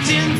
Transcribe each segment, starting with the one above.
watching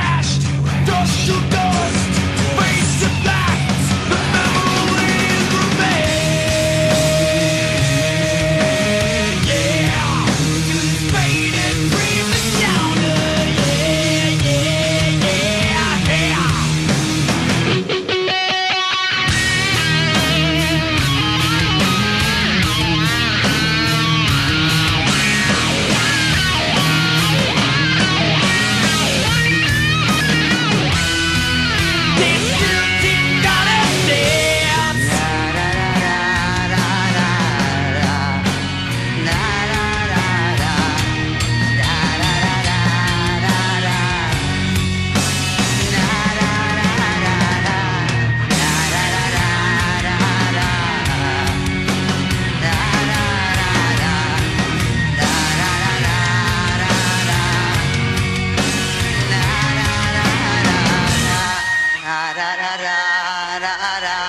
da da da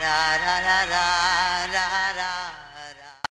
da da da